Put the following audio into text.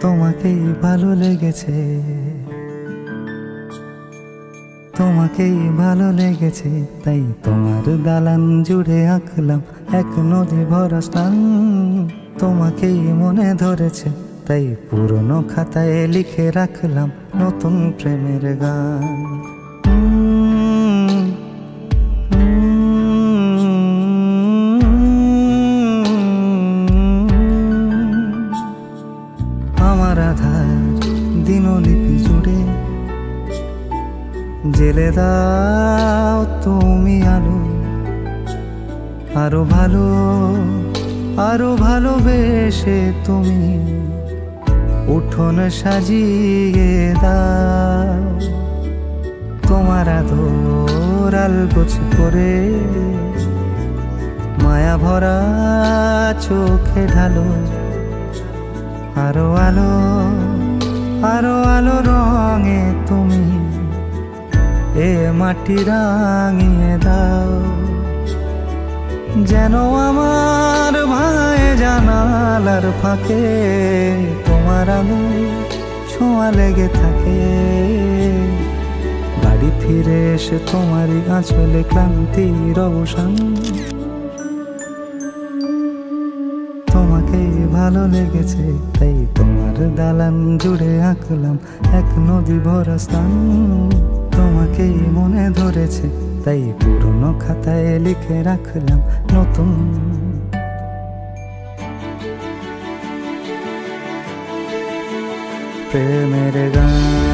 তোমাকেই ভালো লেগেছে। তোমাকেই ভালো লেগেছে, তাই তোমার দালান জুড়ে আঁকলাম এক নদী ভরা স্থান তোমাকেই মনে ধরেছে, তাই পুরনো খাতায় লিখে রাখলাম নতুন প্রেমের গান। আমার আধার দিনলিপি জুড়ে। জেলে দাও তুমি আলো, আরও ভালো, আরও ভালোবেসে তুমি। উঠোন সাজিয়ে দাও, তোমার আদর আলগোছ করে। মায়া ভরা চোখে ঢালো আরও আলো আরও আলো রঙে তুমি এ মাটি রাঙিয়ে দাও। যেন আমার ভাই জানালার ফাঁকে তোমার আলো ছোঁয়া লেগে থাকে। বাড়ি ফিরে এসে তোমারই আঁচলে ক্লান্তির অবসান। তোমাকে ভালো লেগেছে, তাই তোমার দালান জুড়ে আঁকলাম এক নদী ভরা স্থান। তোমাকেই মনে ধরেছে, তাই পুরনো খাতায় লিখে রাখলাম নতুন। প্রেমের গান